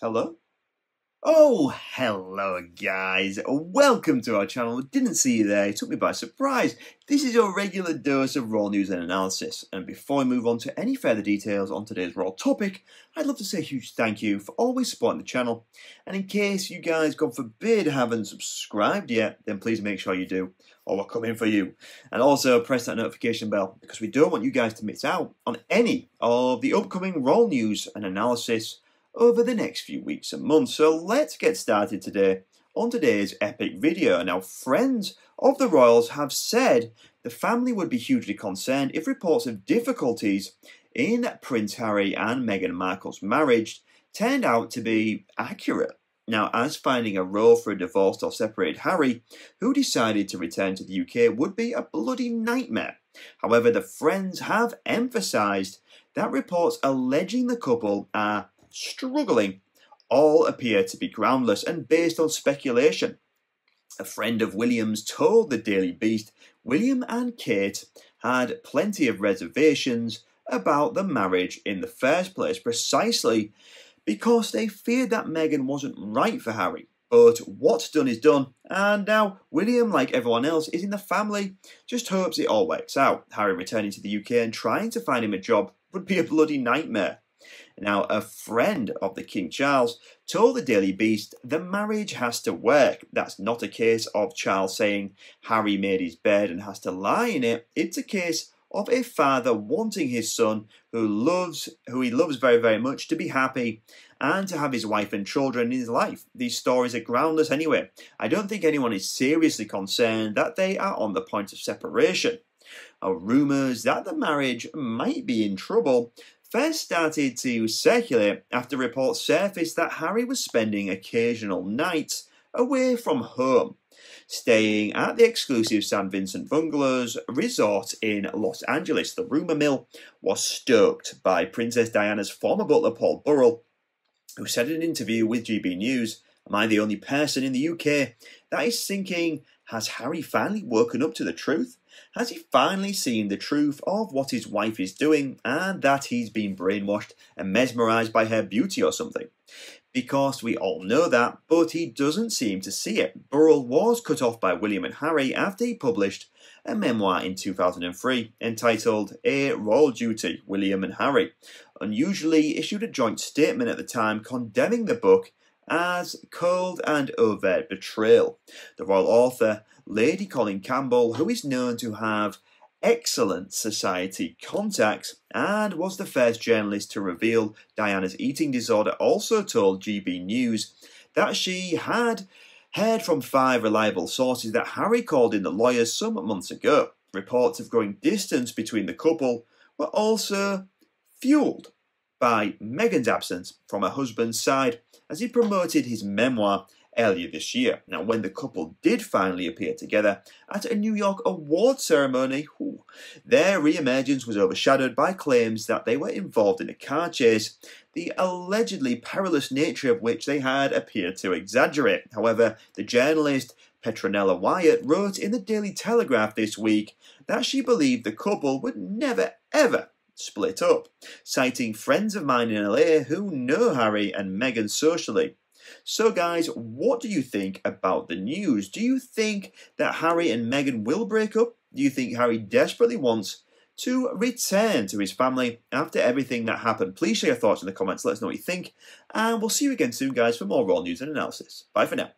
Hello? Oh, hello guys. Welcome to our channel. Didn't see you there. It took me by surprise. This is your regular dose of Raw news and analysis. And before I move on to any further details on today's Raw topic, I'd love to say a huge thank you for always supporting the channel. And in case you guys, God forbid, haven't subscribed yet, then please make sure you do, or we're coming for you. And also press that notification bell because we don't want you guys to miss out on any of the upcoming Raw news and analysis over the next few weeks and months. So let's get started today on today's epic video. Now, friends of the Royals have said the family would be hugely concerned if reports of difficulties in Prince Harry and Meghan Markle's marriage turned out to be accurate. Now, as finding a role for a divorced or separated Harry, who decided to return to the UK, would be a bloody nightmare. However, the Friends have emphasised that reports alleging the couple are struggling, all appear to be groundless and based on speculation. A friend of William's told the Daily Beast William and Kate had plenty of reservations about the marriage in the first place, precisely because they feared that Meghan wasn't right for Harry. But what's done is done, and now William, like everyone else, is in the family, just hopes it all works out. Harry returning to the UK and trying to find him a job would be a bloody nightmare. Now, a friend of the King Charles told the Daily Beast the marriage has to work. That's not a case of Charles saying Harry made his bed and has to lie in it. It's a case of a father wanting his son who loves who he loves very very much to be happy and to have his wife and children in his life. These stories are groundless anyway. I don't think anyone is seriously concerned that they are on the point of separation. Uh, rumours that the marriage might be in trouble first started to circulate after reports surfaced that Harry was spending occasional nights away from home, staying at the exclusive San Vicente Bungalows resort in Los Angeles. The rumour mill was stoked by Princess Diana's former butler Paul Burrell, who said in an interview with GB News, Am I the only person in the UK that is thinking, has Harry finally woken up to the truth? Has he finally seen the truth of what his wife is doing and that he's been brainwashed and mesmerized by her beauty or something? Because we all know that, but he doesn't seem to see it. Burrell was cut off by William and Harry after he published a memoir in 2003 entitled A Royal Duty, William and Harry, unusually issued a joint statement at the time condemning the book as cold and overt betrayal. The royal author, Lady Colin Campbell, who is known to have excellent society contacts and was the first journalist to reveal Diana's eating disorder, also told GB News that she had heard from five reliable sources that Harry called in the lawyers some months ago. Reports of growing distance between the couple were also fueled by Meghan's absence from her husband's side as he promoted his memoir earlier this year. Now, when the couple did finally appear together at a New York award ceremony, whew, their re-emergence was overshadowed by claims that they were involved in a car chase, the allegedly perilous nature of which they had appeared to exaggerate. However, the journalist Petronella Wyatt wrote in the Daily Telegraph this week that she believed the couple would never ever split up, citing friends of mine in LA who know Harry and Meghan socially. So, guys, what do you think about the news? Do you think that Harry and Meghan will break up? Do you think Harry desperately wants to return to his family after everything that happened? Please share your thoughts in the comments. Let us know what you think. And we'll see you again soon, guys, for more Raw news and analysis. Bye for now.